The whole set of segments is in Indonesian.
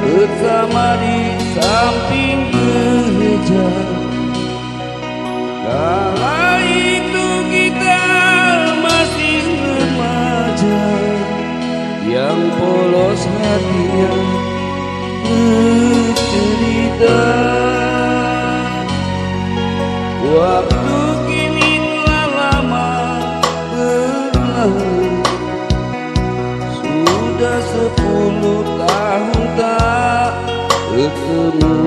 bersama di samping gereja. Kala itu kita masih remaja Yang polos hatinya bercerita. Waktu kini telah lama berlalu Sudah sepuluh tahun bertemu Entah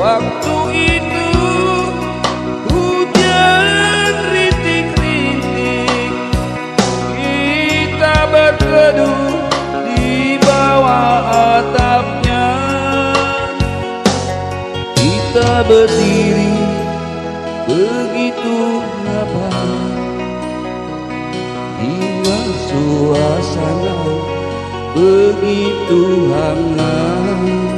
Waktu itu hujan rintik-rintik Kita berteduh di bawah atapnya. Kita berdiri begitu lapar Hingga suasana begitu hangat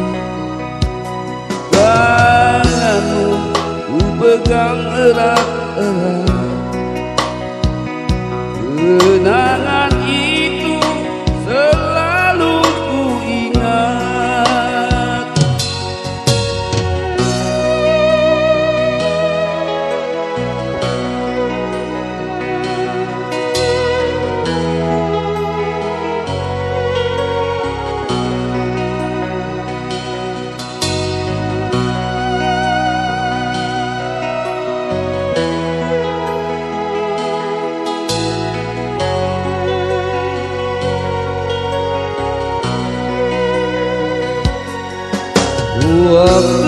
pegang erat-erat Kenangan Waktu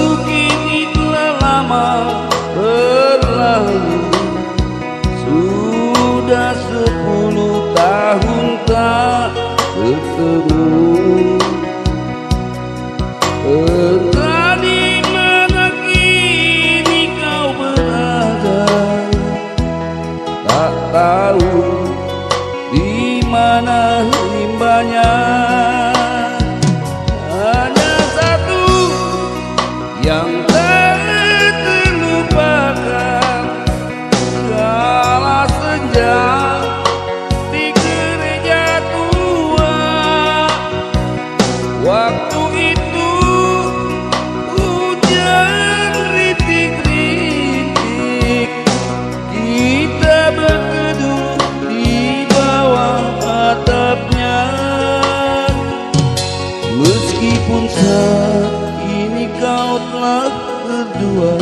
kau telah berdua.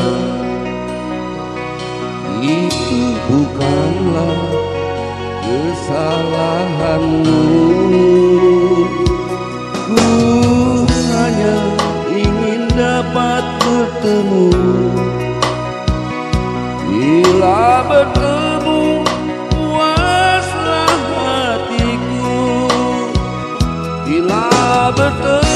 Itu bukanlah kesalahanmu. Ku hanya ingin dapat bertemu. Bila bertemu puaslah hatiku. Bila bertemu